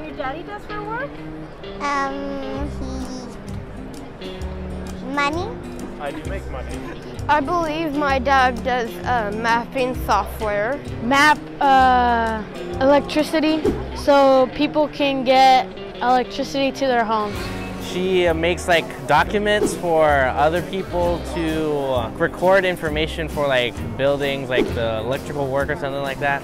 what your daddy does for work? Um, he... Money? How do you make money? I believe my dad does uh, mapping software. Map uh, electricity so people can get electricity to their homes. She uh, makes like documents for other people to uh, record information for like buildings, like the electrical work or something like that.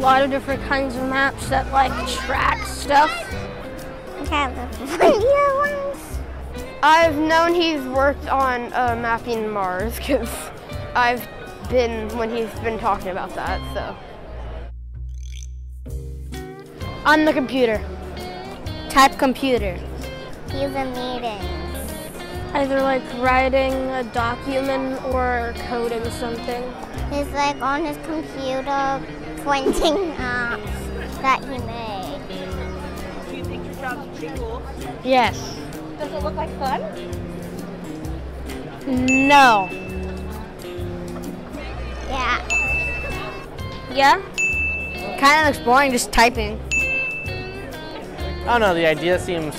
A lot of different kinds of maps that like track stuff. California ones. I've known he's worked on uh, mapping Mars because I've been when he's been talking about that. So On the computer. Type computer. He's a meeting. Either like writing a document or coding something. He's like on his computer pointing apps that he made. Do you think your job's pretty cool? Yes. Does it look like fun? No. Yeah. Yeah? Kind of looks boring just typing. I don't know, the idea seems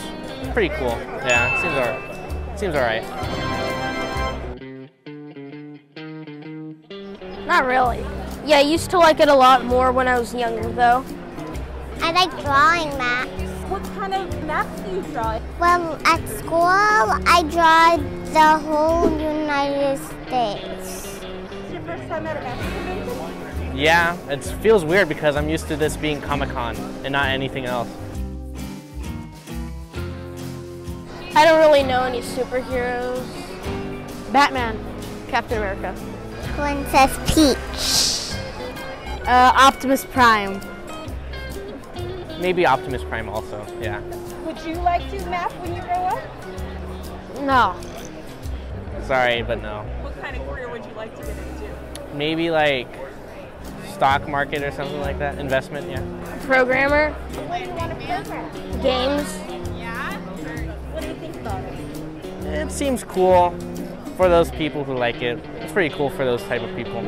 pretty cool. Yeah, seems alright. Seems alright. Not really. Yeah, I used to like it a lot more when I was younger though. I like drawing maps. What kind of maps do you draw? Well, at school, I draw the whole United States. Is your first time at a maps convention? Yeah, it feels weird because I'm used to this being Comic Con and not anything else. I don't really know any superheroes. Batman. Captain America. Princess Peach. Uh, Optimus Prime. Maybe Optimus Prime also, yeah. Would you like to map when you grow up? No. Sorry, but no. What kind of career would you like to get into? Maybe like stock market or something like that, investment, yeah. Programmer. What do you want to program? Games. Yeah? What do you think about it? It seems cool for those people who like it. It's pretty cool for those type of people.